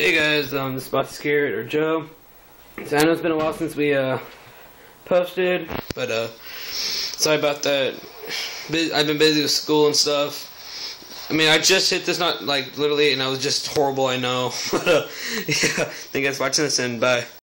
Hey guys, um, this is BossiestCarrot Joe. So I know it's been a while since we uh posted, but uh, sorry about that. I've been busy with school and stuff. I mean, I just hit this not like literally, and I was just horrible. I know. Uh, yeah, thank you guys for watching this, and bye.